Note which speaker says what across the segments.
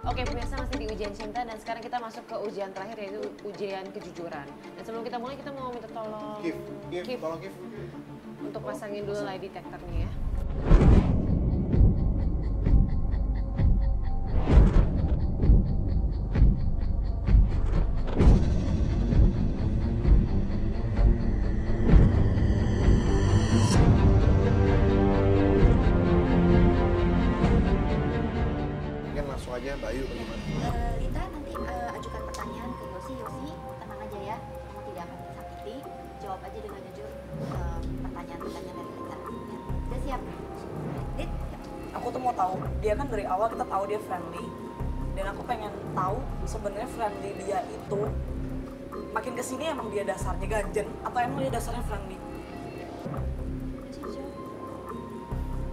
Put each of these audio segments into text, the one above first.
Speaker 1: Oke, pemirsa masih di ujian cinta dan sekarang kita masuk ke ujian terakhir yaitu ujian kejujuran. Dan sebelum kita mulai kita mau minta tolong
Speaker 2: Kif, Kif,
Speaker 1: Kif,
Speaker 2: tolong Kif.
Speaker 1: untuk pasangin dulu lie detectornya ya.
Speaker 3: Aku tuh mau tahu dia kan dari awal kita tahu dia friendly. Dan aku pengen tahu sebenarnya friendly dia itu makin ke sini emang dia dasarnya ganjen atau emang dia dasarnya friendly?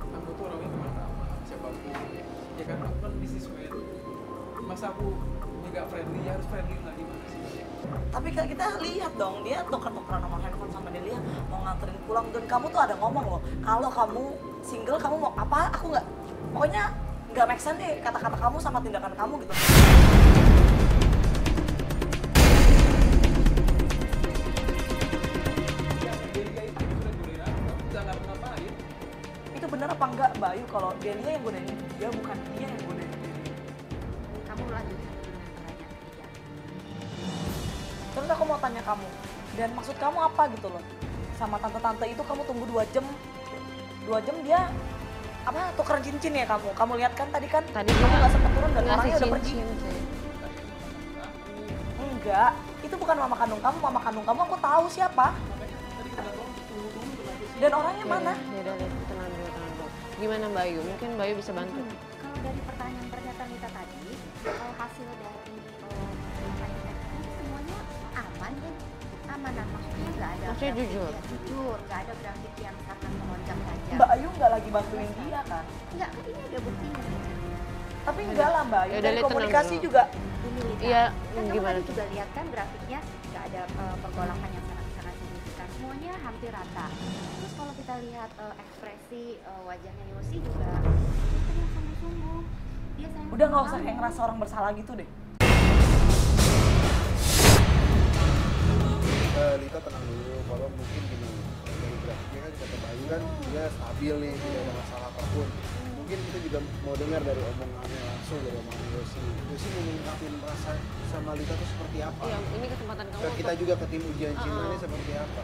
Speaker 4: Aku tuh orangnya siapa pun. Ya kan aku kan businessman masa aku nggak friendly? Ya harus friendly lah gimana sih?
Speaker 3: Tapi kita lihat dong dia tuker-tukeran nomor handphone sama Delia mau nganterin pulang. Dan kamu tuh ada ngomong loh kalau kamu single kamu mau apa aku nggak pokoknya nggak make sense deh kata-kata kamu sama tindakan kamu gitu
Speaker 4: itu
Speaker 3: bener apa enggak Mbak Ayu kalau Delia yang godain dia bukan dia yang godain Delia
Speaker 5: Kamu ketiga.
Speaker 3: Terus aku mau tanya kamu, dan maksud kamu apa gitu loh? Sama tante-tante itu kamu tunggu dua jam, dua jam dia apa tukeran cincin ya kamu? Kamu lihat kan tadi kan?
Speaker 1: Tadi
Speaker 3: kamu nggak sempat turun dan orangnya udah pergi. Enggak, itu bukan mama kandung kamu, mama kandung kamu aku tahu siapa. Dan orangnya mana?
Speaker 1: Ya udah, tenang dulu, tenang dulu. Gimana Mbak Ayu? Mungkin Mbak Ayu bisa bantu.
Speaker 5: Hmm, Kalau dari pertanyaan pernyataan Lita tadi, eh, hasil dari tadi semuanya aman kan? Amanan maksudnya nggak ada.
Speaker 1: Maksudnya
Speaker 5: grafik
Speaker 1: jujur?
Speaker 5: ya, jujur, nggak ada grafik yang
Speaker 3: lagi bantuin dia kan?
Speaker 5: Enggak, kan ini ada buktinya.
Speaker 3: Tapi enggak lah Mbak
Speaker 1: Ya udah,
Speaker 3: dari
Speaker 1: tenang
Speaker 3: komunikasi
Speaker 1: dulu.
Speaker 3: juga.
Speaker 1: Iya,
Speaker 5: kan
Speaker 1: gimana tuh?
Speaker 5: juga lihat kan grafiknya nggak ada eh, pergolakan yang sangat sangat signifikan. Semuanya hampir rata. Terus kalau kita lihat eh, ekspresi eh, wajahnya Yosi juga, dia terlihat sungguh-sungguh. Dia sayang
Speaker 3: udah nggak usah kayak ngerasa orang bersalah gitu deh.
Speaker 2: Eh, Lita tenang dulu, kalau mungkin gini grafiknya kan Ayu kan dia stabil nih, tidak ada masalah apa pun. Mungkin kita juga mau dengar dari omongannya langsung dari omongan Yosi. Yosi mau mengungkapin rasa sama Lita itu seperti apa?
Speaker 1: Iya, ini kesempatan kamu
Speaker 2: Dan kita
Speaker 1: untuk
Speaker 2: juga ke tim ujian cinta
Speaker 1: Uh-uh.
Speaker 2: ini seperti apa?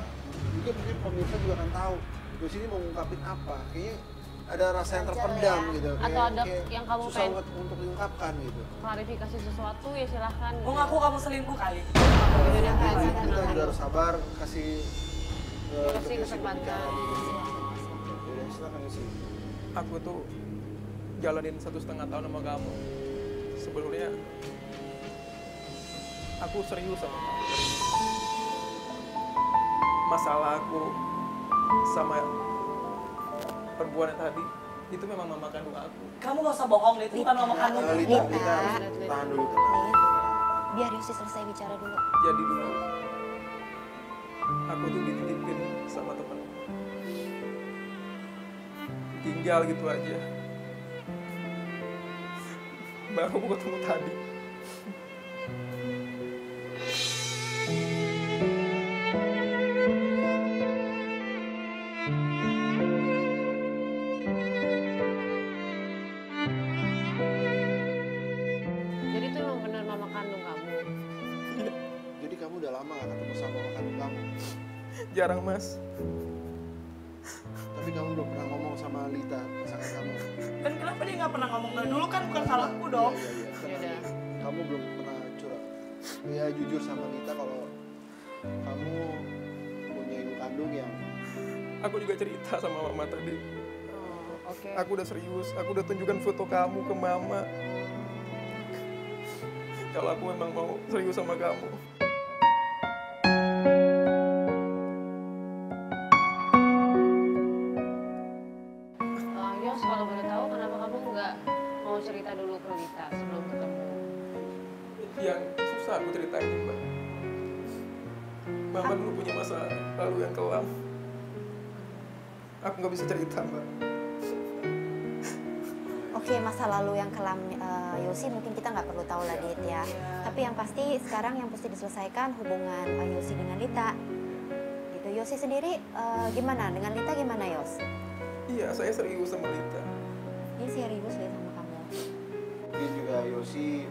Speaker 2: Juga mungkin pemirsa juga akan tahu Yosi ini mau ngungkapin apa. Kayaknya ada rasa yang terpendam
Speaker 5: ya.
Speaker 2: gitu.
Speaker 1: Atau
Speaker 2: Kayak-
Speaker 1: ada
Speaker 2: kayak
Speaker 1: yang kamu
Speaker 2: susah
Speaker 1: pengen-
Speaker 2: buat untuk diungkapkan gitu.
Speaker 1: klarifikasi sesuatu ya silahkan.
Speaker 3: Gue ngaku kamu selingkuh kali.
Speaker 1: Ya udah,
Speaker 2: Jadi
Speaker 1: Kak,
Speaker 2: kita
Speaker 1: tenang
Speaker 2: juga harus sabar kasih
Speaker 1: kesempatan.
Speaker 4: aku tuh jalanin satu setengah tahun sama kamu sebelumnya aku serius sama kamu masalah aku sama perempuan yang tadi itu memang mama kandung aku
Speaker 3: Kamu gak usah bohong deh, itu bukan mama kandung.
Speaker 2: Lita,
Speaker 5: Lita.
Speaker 2: Tahan dulu
Speaker 5: biar Yosi selesai bicara dulu.
Speaker 4: jadi dulu aku tuh dititipin sama temen. Tinggal gitu aja. Baru ketemu tadi jarang mas
Speaker 2: Tapi kamu belum pernah ngomong sama Lita, pasangan kamu.
Speaker 3: Dan kenapa dia nggak pernah ngomong dari dulu kan bukan salahku dong.
Speaker 2: Tenang,
Speaker 1: Yaudah.
Speaker 2: Lita. Kamu belum pernah curhat. Ya jujur sama Lita kalau kamu punya ibu kandung yang
Speaker 4: aku juga cerita sama mama tadi
Speaker 1: Oh, oke.
Speaker 4: aku udah serius aku udah tunjukkan foto kamu ke mama kalau aku memang mau serius sama kamu
Speaker 1: Yos, kalau boleh tahu kenapa kamu nggak mau cerita dulu ke Lita sebelum ketemu?
Speaker 4: yang susah aku ceritain mbak mama dulu punya masa lalu yang kelam aku nggak bisa cerita mbak
Speaker 3: Oke,
Speaker 5: Oke, masa lalu yang kelam eh, Yosi mungkin kita nggak perlu tahu lah Dit ya. Tapi yang pasti sekarang yang mesti diselesaikan hubungan eh, Yosi dengan Lita. Gitu. Yosi sendiri eh, gimana? Dengan Lita gimana Yos?
Speaker 4: Iya, saya serius sama Lita.
Speaker 5: Dia serius ya sama kamu.
Speaker 2: mungkin juga Yosi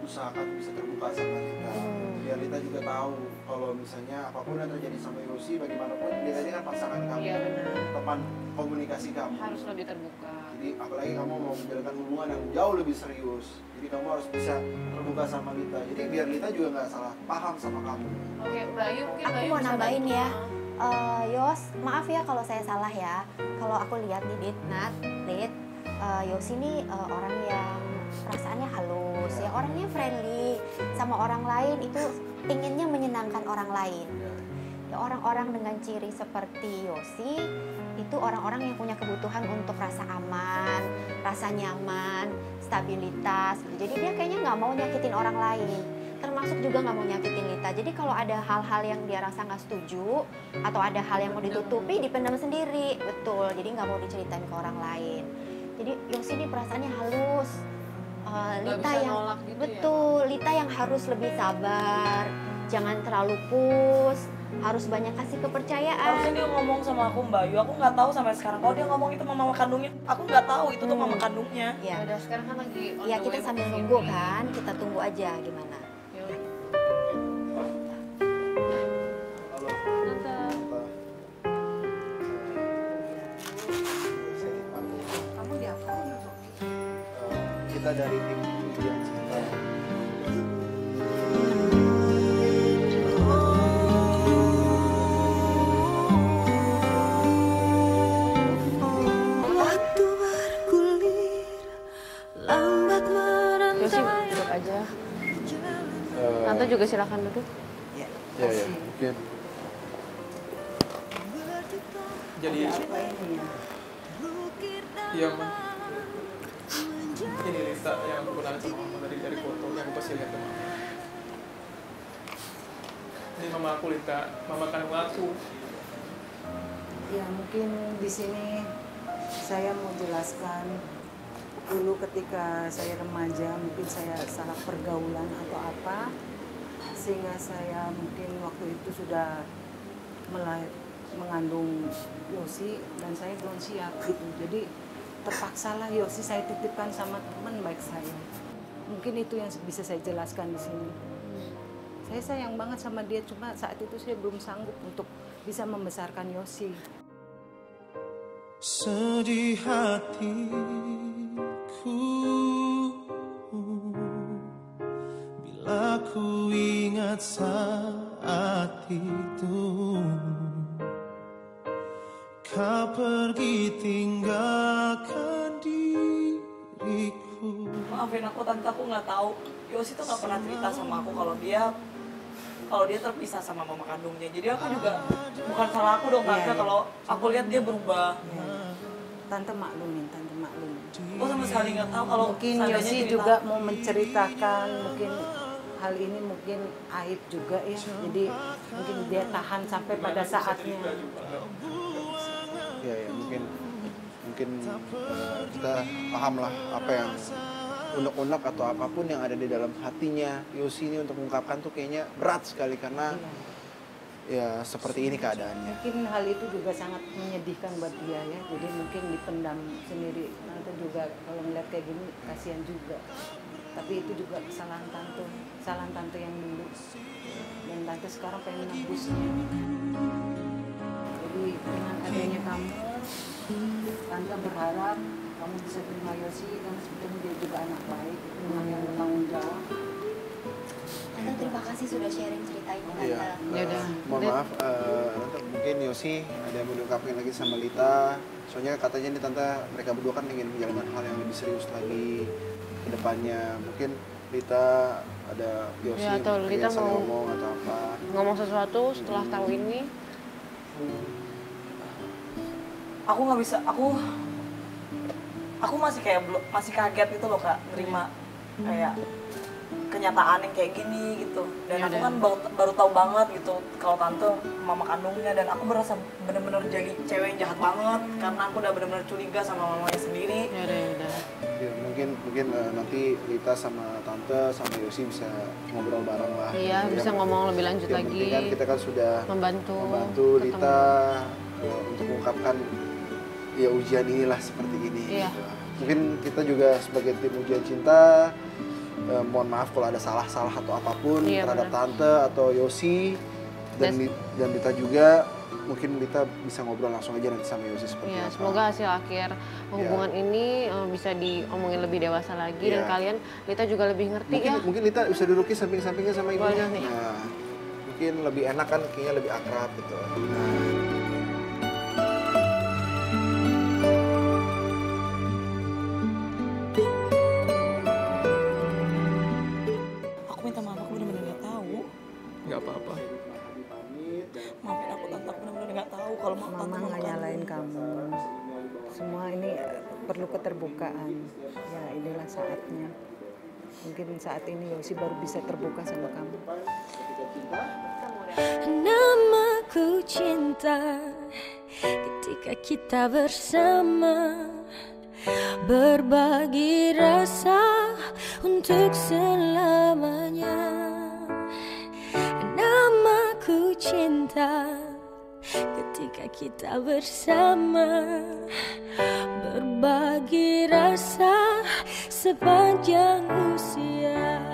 Speaker 2: usahakan bisa terbuka sama Lita
Speaker 5: Hmm.
Speaker 2: biar Lita juga tahu kalau misalnya apa pun yang terjadi sama Yosi bagaimanapun Lita ini kan pasangan kamu
Speaker 1: Iya benar.
Speaker 2: teman komunikasi kamu
Speaker 1: Harus lebih terbuka.
Speaker 2: jadi apalagi kamu mau menjalankan hubungan yang jauh lebih serius jadi kamu harus bisa terbuka sama Lita jadi biar Lita juga nggak salah paham sama kamu
Speaker 1: Oke, Mbak Ayu mungkin
Speaker 5: Aku
Speaker 1: Mbak Ayu
Speaker 5: mau nambahin ya. Eh, Yos, maaf ya kalau saya salah ya. Kalau aku lihat nih Dit, Nat, Dit, eh, Yos ini eh, orang yang perasaannya halus, ya orangnya friendly sama orang lain itu inginnya menyenangkan orang lain. Ya, orang-orang dengan ciri seperti Yosi itu orang-orang yang punya kebutuhan untuk rasa aman, rasa nyaman, stabilitas. Jadi dia kayaknya nggak mau nyakitin orang lain, termasuk juga nggak mau nyakitin Lita. Jadi kalau ada hal-hal yang dia rasa nggak setuju atau ada hal yang mau ditutupi, dipendam sendiri, betul. Jadi nggak mau diceritain ke orang lain. Jadi Yosi ini perasaannya halus. Eh,
Speaker 1: Nggak
Speaker 5: Lita
Speaker 1: bisa
Speaker 5: yang
Speaker 1: nolak gitu ya?
Speaker 5: betul, Lita yang harus lebih sabar, jangan terlalu push, harus banyak kasih kepercayaan.
Speaker 3: Harusnya dia ngomong sama aku Mbak Ayu, aku nggak tahu sampai sekarang. Kalau dia ngomong itu sama mama kandungnya, aku nggak tahu itu tuh mama kandungnya.
Speaker 5: Ya,
Speaker 1: Ya udah sekarang kan lagi
Speaker 5: ya kita sambil nunggu kan, kita tunggu aja gimana.
Speaker 2: Dari tim ujian cinta
Speaker 6: Waktu bergulir Lambat
Speaker 1: Yosi
Speaker 6: merantai
Speaker 1: duduk aja. Tante juga silakan duduk.
Speaker 2: ya ya mungkin
Speaker 4: Jadi, iya mah. Ini Lita yang aku kenal sama mama dari dari foto yang aku pasti lihat ke mama. Ini mama aku Lita, mama kandung aku.
Speaker 6: Ya mungkin di sini saya mau jelaskan dulu ketika saya remaja mungkin saya salah pergaulan atau apa sehingga saya mungkin waktu itu sudah mengandung Yosi dan saya belum siap gitu jadi terpaksalah Yosi saya titipkan sama teman baik saya. Mungkin itu yang bisa saya jelaskan di sini. Saya sayang banget sama dia cuma saat itu saya belum sanggup untuk bisa membesarkan Yosi.
Speaker 7: Sedih hatiku. Bila ku ingat saat itu Kau pergi tinggalkan diriku
Speaker 3: Maafin aku tante, aku nggak tahu. Yosi tuh nggak pernah cerita sama aku kalau dia kalau dia terpisah sama mama kandungnya. Jadi aku juga bukan salah aku dong tante
Speaker 6: Iya, iya.
Speaker 3: kalau aku lihat dia berubah.
Speaker 6: Ya. Tante maklumin, tante maklumin.
Speaker 3: Aku sama sekali nggak tahu kalau
Speaker 6: Mungkin Yosi
Speaker 3: cerita-
Speaker 6: juga mau menceritakan mungkin hal ini mungkin aib juga ya. Jadi mungkin dia tahan sampai pada saatnya.
Speaker 2: Mungkin mungkin eh, kita paham lah apa yang unek-unek atau apa pun yang ada di dalam hatinya Yosi ini untuk mengungkapkan tuh kayaknya berat sekali karena ya seperti ini keadaannya
Speaker 6: Mungkin hal itu juga sangat menyedihkan buat dia ya. Jadi mungkin dipendam sendiri. Tante juga kalau melihat kayak gini kasihan juga. Tapi itu juga kesalahan tante, kesalahan tante yang dulu. Dan tante sekarang pengen nebusnya. Jadi dengan adanya kamu, tante berharap kamu bisa terima Yosi karena sebetulnya dia juga anak baik, anak yang bertanggung jawab.
Speaker 5: Tante terima kasih sudah sharing cerita ini Tante.
Speaker 2: Iya.
Speaker 1: Ya udah.
Speaker 2: mohon maaf eh, Tante, mungkin Yosi ada yang mau diungkapin lagi sama Lita soalnya katanya nih Tante mereka berdua kan ingin menjalankan hal yang lebih serius lagi ke depannya mungkin Lita ada Yosi
Speaker 1: Ya, atau Lita mau-
Speaker 2: ngomong atau apa
Speaker 1: Ngomong sesuatu setelah tahu ini.
Speaker 3: Aku nggak bisa aku aku masih kayak belum masih kaget gitu loh kak nerima kayak kenyataan yang kayak gini gitu dan
Speaker 1: Ya
Speaker 3: aku kan baru, baru tahu banget gitu kalau tante mama kandungnya dan aku merasa bener-bener jadi cewek yang jahat banget karena aku udah bener-bener curiga sama mamanya sendiri
Speaker 1: Ya udah, ya udah.
Speaker 2: Ya, mungkin mungkin eh, nanti Lita sama tante sama Yosi bisa ngobrol bareng lah.
Speaker 1: Iya,
Speaker 2: Gitu
Speaker 1: bisa
Speaker 2: ya.
Speaker 1: ngomong lebih lanjut
Speaker 2: penting
Speaker 1: lagi.
Speaker 2: kan kita kan sudah
Speaker 1: Membantu.
Speaker 2: membantu
Speaker 1: ketemu.
Speaker 2: Lita eh, untuk mengungkapkan ya ujian inilah seperti ini.
Speaker 1: Iya.
Speaker 2: gitu. Mungkin kita juga sebagai tim ujian cinta eh, mohon maaf kalau ada salah-salah atau apa pun
Speaker 1: Iya,
Speaker 2: terhadap
Speaker 1: benar.
Speaker 2: tante atau Yosi dan
Speaker 1: Dan-
Speaker 2: Lita juga mungkin Lita bisa ngobrol langsung aja nanti sama Yosi seperti
Speaker 1: Iya,
Speaker 2: apa.
Speaker 1: semoga hasil akhir hubungan ini eh, bisa diomongin lebih dewasa lagi dan
Speaker 2: Iya.
Speaker 1: kalian Lita juga lebih ngerti
Speaker 2: mungkin
Speaker 1: ya.
Speaker 2: mungkin Lita bisa dudukin samping-sampingnya sama ibunya.
Speaker 1: Boleh.
Speaker 2: Nah, mungkin lebih enak kan kayaknya lebih akrab gitu. Nah,
Speaker 4: apa-apa
Speaker 3: maafin aku tante aku bener-bener nggak tahu kalau
Speaker 6: Mama
Speaker 3: mau
Speaker 6: nggak nyalain kamu. Semua ini eh, perlu keterbukaan. Ya inilah saatnya. Mungkin saat ini Yosi baru bisa terbuka sama kamu.
Speaker 8: Namaku cinta ketika kita bersama berbagi rasa untuk selamanya. Cinta ketika kita bersama berbagi rasa sepanjang usia.